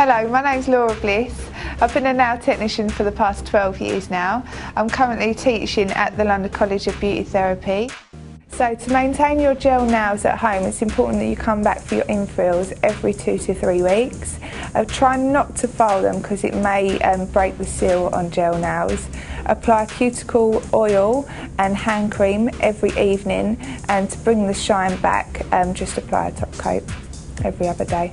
Hello, my name's Laura Bliss. I've been a nail technician for the past 12 years now. I'm currently teaching at the London College of Beauty Therapy. So to maintain your gel nails at home, it's important that you come back for your infills every two to three weeks. Uh, try not to file them because it may um, break the seal on gel nails. Apply cuticle oil and hand cream every evening and to bring the shine back, um, just apply a top coat every other day.